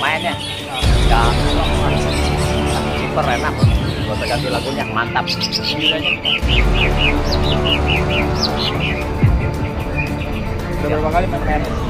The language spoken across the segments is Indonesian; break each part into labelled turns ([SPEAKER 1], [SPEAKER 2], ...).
[SPEAKER 1] mainnya. Yang super enak. Ganti lagunya mantap.
[SPEAKER 2] Berapa kali main?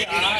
[SPEAKER 2] Yeah.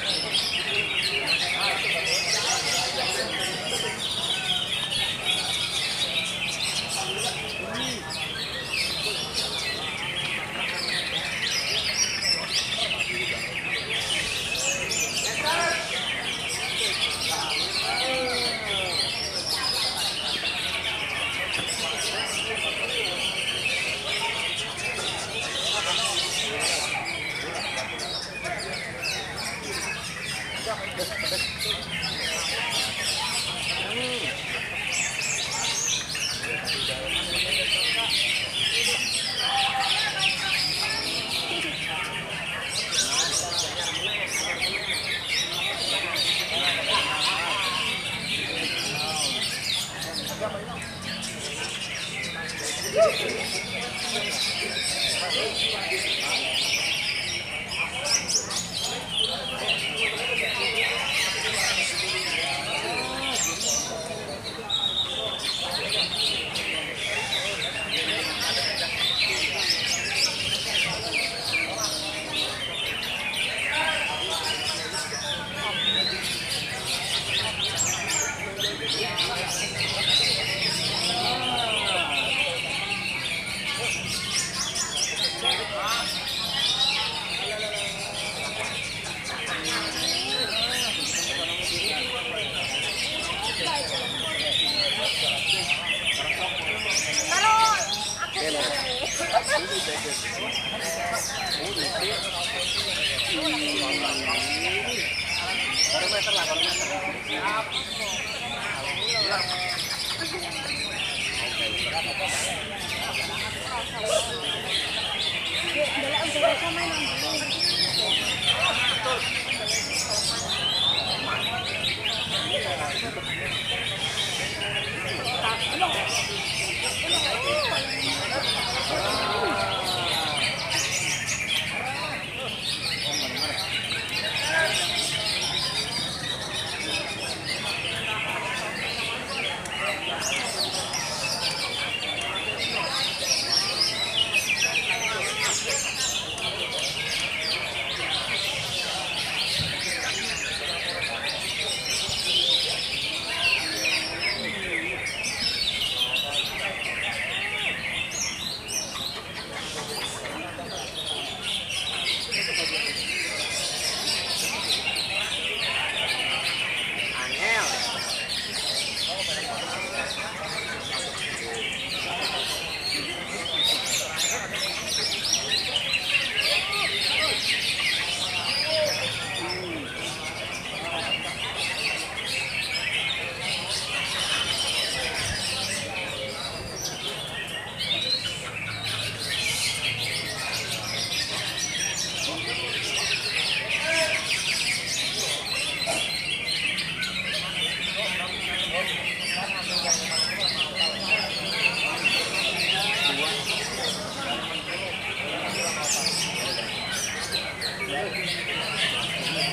[SPEAKER 3] meter lah, baru meter.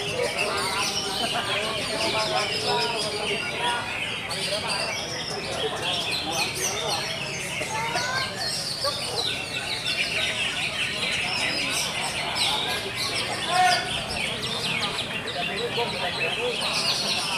[SPEAKER 3] selesai. Cocok